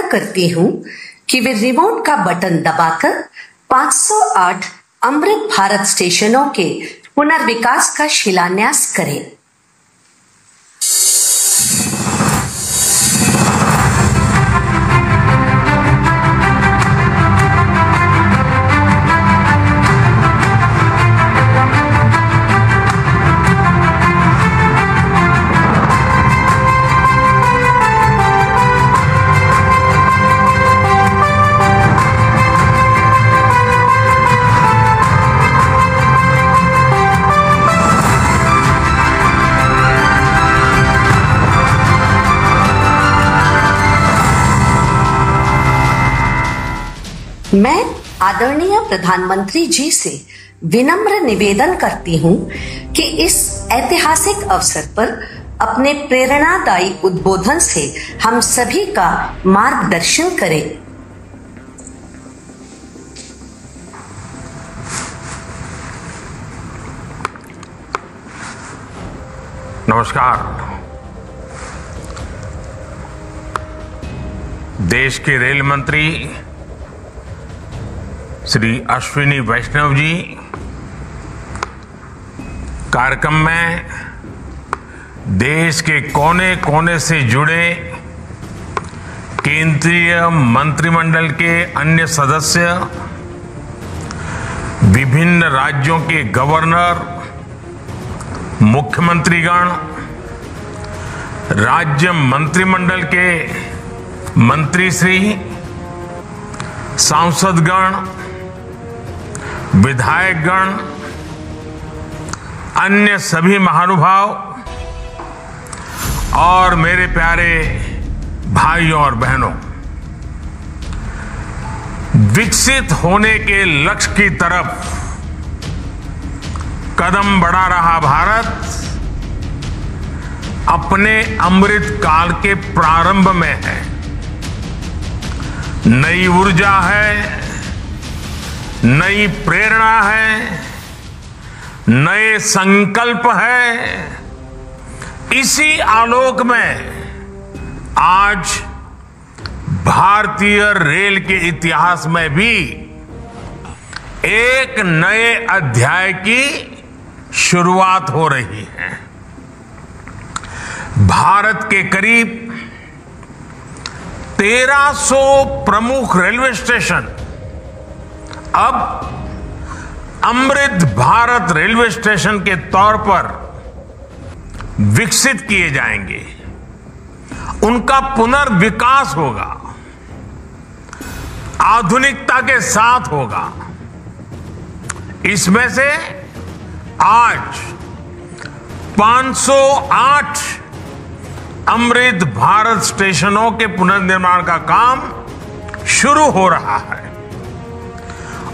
करती हूँ कि वे रिमोट का बटन दबाकर 508 अमृत भारत स्टेशनों के पुनर्विकास का शिलान्यास करें। मैं आदरणीय प्रधानमंत्री जी से विनम्र निवेदन करती हूँ कि इस ऐतिहासिक अवसर पर अपने प्रेरणादायी उद्बोधन से हम सभी का मार्गदर्शन करें। नमस्कार। देश के रेल मंत्री श्री अश्विनी वैष्णव जी, कार्यक्रम में देश के कोने कोने से जुड़े केंद्रीय मंत्रिमंडल के अन्य सदस्य, विभिन्न राज्यों के गवर्नर, मुख्यमंत्रीगण, राज्य मंत्रिमंडल के मंत्री श्री, सांसदगण विधायकगण, अन्य सभी महानुभाव, और मेरे प्यारे भाइयों और बहनों, विकसित होने के लक्ष्य की तरफ़ कदम बढ़ा रहा भारत। अपने अमृत काल के प्रारंभ में है। नई ऊर्जा है। नई प्रेरणा है, नए संकल्प है। इसी आलोक में आज भारतीय रेल के इतिहास में भी एक नए अध्याय की शुरुआत हो रही है। भारत के करीब 1300 प्रमुख रेलवे स्टेशन अब अमृत भारत रेलवे स्टेशन के तौर पर विकसित किए जाएँगे। उनका पुनर्विकास होगा। आधुनिकता के साथ होगा। इसमें से आज 508 अमृत भारत स्टेशनों के पुनर्निर्माण का काम शुरू हो रहा है।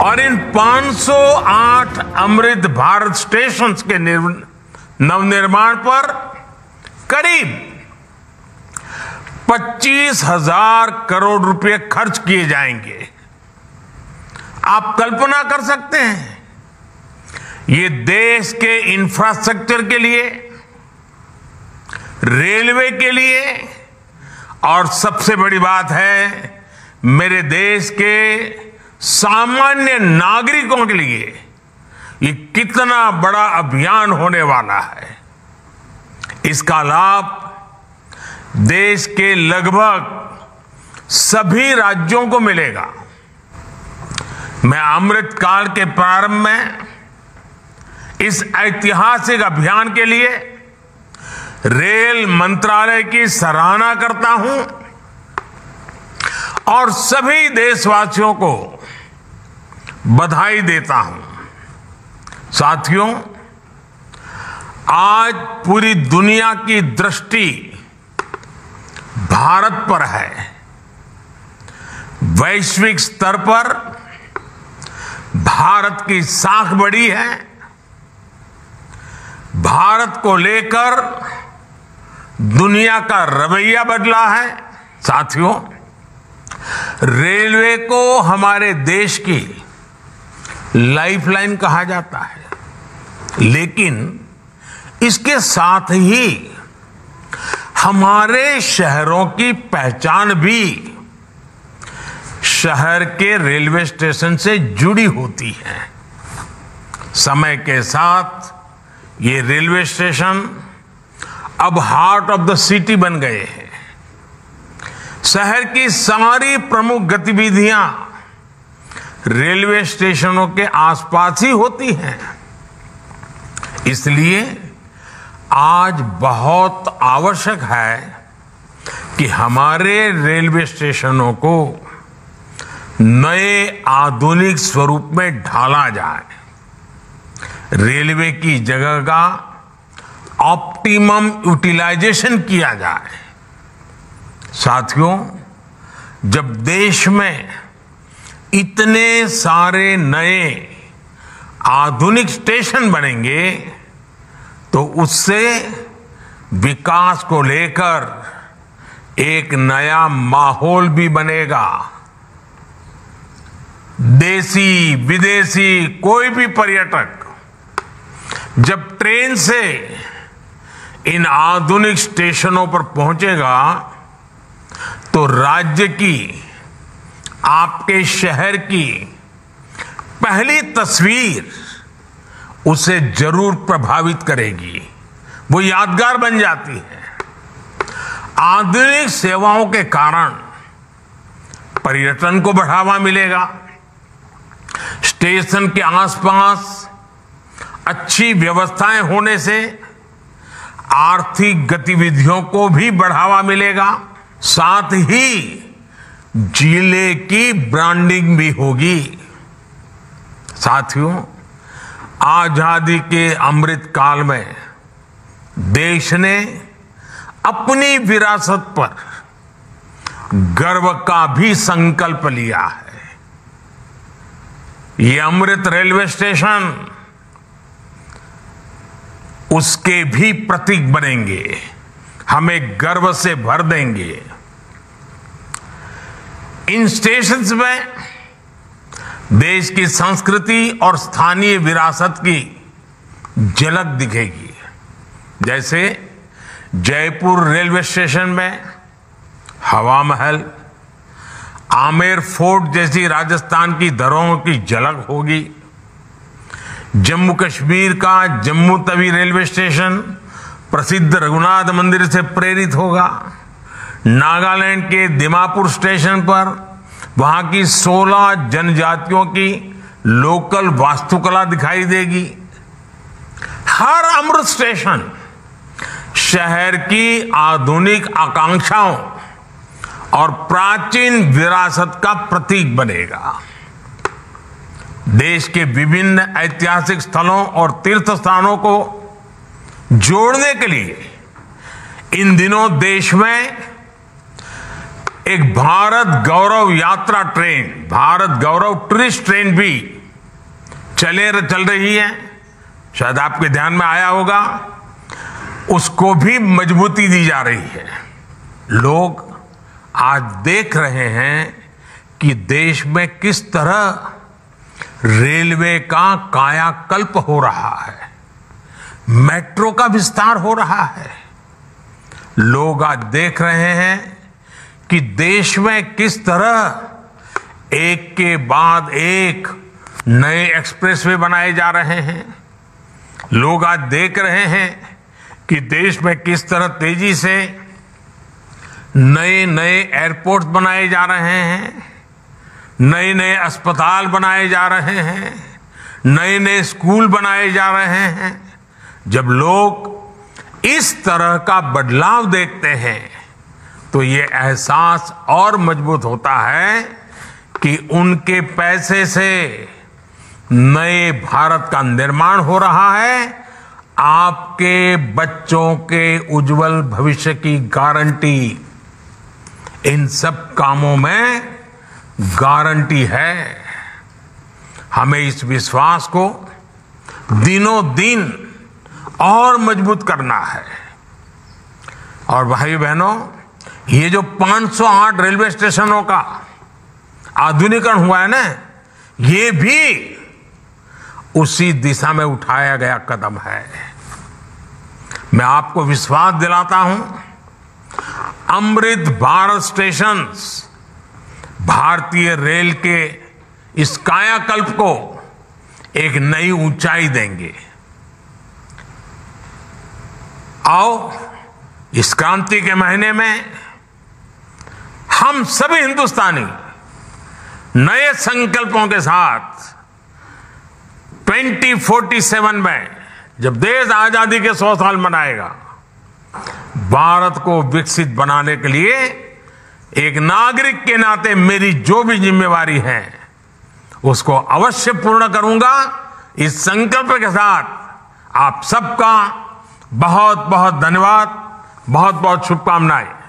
और इन 508 अमृत भारत स्टेशन के नवनिर्माण पर करीब पच्चीस हज़ार करोड़ रुपए खर्च किए जाएँगे। आप कल्पना कर सकते हैं, ये देश के इंफ्रास्ट्रक्चर के लिए रेलवे के लिए, और सबसे बड़ी बात है, मेरे देश के सामान्य नागरिकों के लिए ये कितना बड़ा अभियान होने वाला है। इसका लाभ देश के लगभग सभी राज्यों को मिलेगा। मैं अमृत काल के प्रारंभ में इस ऐतिहासिक अभियान के लिए रेल मंत्रालय की सराहना करता हूँ और सभी देशवासियों को बधाई देता हूँ। साथियों, आज पूरी दुनिया की दृष्टि भारत पर है। वैश्विक स्तर पर भारत की साख बढ़ी है। भारत को लेकर दुनिया का रवैया बदला है। साथियों, रेलवे को हमारे देश की लाइफलाइन कहा जाता है। लेकिन इसके साथ ही हमारे शहरों की पहचान भी शहर के रेलवे स्टेशन से जुड़ी होती है। समय के साथ ये रेलवे स्टेशन अब हार्ट ऑफ़ द सिटी बन गए हैं। शहर की सारी प्रमुख गतिविधियाँ रेलवे स्टेशनों के आसपास ही होती हैं। इसलिए आज बहुत आवश्यक है कि हमारे रेलवे स्टेशनों को नए आधुनिक स्वरूप में ढाला जाए। रेलवे की जगह का ऑप्टिमम यूटिलाइजेशन किया जाए। साथियों, जब देश में इतने सारे नए आधुनिक स्टेशन बनेंगे तो उससे विकास को लेकर एक नया माहौल भी बनेगा। देसी, विदेशी, कोई भी पर्यटक, जब ट्रेन से इन आधुनिक स्टेशनों पर पहुंचेगा तो राज्य की आपके शहर की पहली तस्वीर उसे ज़रूर प्रभावित करेगी। वो यादगार बन जाती है। आधुनिक सेवाओं के कारण पर्यटन को बढ़ावा मिलेगा। स्टेशन के आसपास अच्छी व्यवस्थाएँ होने से आर्थिक गतिविधियों को भी बढ़ावा मिलेगा। साथ ही ज़िले की ब्रांडिंग भी होगी। साथियों, आज़ादी के अमृत काल में देश ने अपनी विरासत पर गर्व का भी संकल्प लिया है। ये अमृत रेलवे स्टेशन उसके भी प्रतीक बनेंगे। हमें गर्व से भर देंगे। इन स्टेशंस में देश की संस्कृति और स्थानीय विरासत की झलक दिखेगी। जैसे जयपुर रेलवे स्टेशन में हवा महल, आमेर फोर्ट जैसी राजस्थान की धरोहरों की झलक होगी। जम्मू कश्मीर का जम्मू तवी रेलवे स्टेशन प्रसिद्ध रघुनाथ मंदिर से प्रेरित होगा। नागालैंड के दिमापुर स्टेशन पर वहाँ की 16 जनजातियों की लोकल वास्तुकला दिखाई देगी। हर अमृत स्टेशन शहर की आधुनिक आकांक्षाओं और प्राचीन विरासत का प्रतीक बनेगा। देश के विभिन्न ऐतिहासिक स्थलों और तीर्थ स्थानों को जोड़ने के लिए इन दिनों देश में एक Bharat Gaurav Yatra train, Bharat Gaurav tourist train भी चले चल रही है। शायद आपके ध्यान में आया होगा, उसको भी मजबूती दी जा रही है। लोग आज देख रहे हैं कि देश में किस तरह रेलवे का कायाकल्प हो रहा है। मेट्रो का विस्तार हो रहा है। लोग आज देख रहे हैं कि देश में किस तरह एक के बाद एक नए एक्सप्रेसवे बनाए जा रहे हैं। लोग आज देख रहे हैं कि देश में किस तरह तेज़ी से नए नए एयरपोर्ट बनाए जा रहे हैं नए नए अस्पताल बनाए जा रहे हैं नए नए स्कूल बनाए जा रहे हैं। जब लोग इस तरह का बदलाव देखते हैं तो ये एहसास और मज़बूत होता है कि उनके पैसे से नए भारत का निर्माण हो रहा है। आपके बच्चों के उज्जवल भविष्य की गारंटी इन सब कामों में गारंटी है। हमें इस विश्वास को दिनों दिन और मज़बूत करना है। और भाई बहनों ये जो 508 रेलवे स्टेशनों का आधुनिकरण हुआ है ना, ये भी उसी दिशा में उठाया गया कदम है। मैं आपको विश्वास दिलाता हूँ, अमृत भारत स्टेशन भारतीय रेल के इस कायाकल्प को एक नई ऊंचाई देंगे। आओ, इस क्रांति के महीने में हम सभी हिंदुस्तानी नए संकल्पों के साथ 2047 में जब देश आज़ादी के 100 साल मनाएगा, भारत को विकसित बनाने के लिए एक नागरिक के नाते मेरी जो भी जिम्मेवारी है, उसको अवश्य पूर्ण करूँगा। इस संकल्प के साथ आप सबका बहुत बहुत धन्यवाद बहुत बहुत शुभकामनाएँ।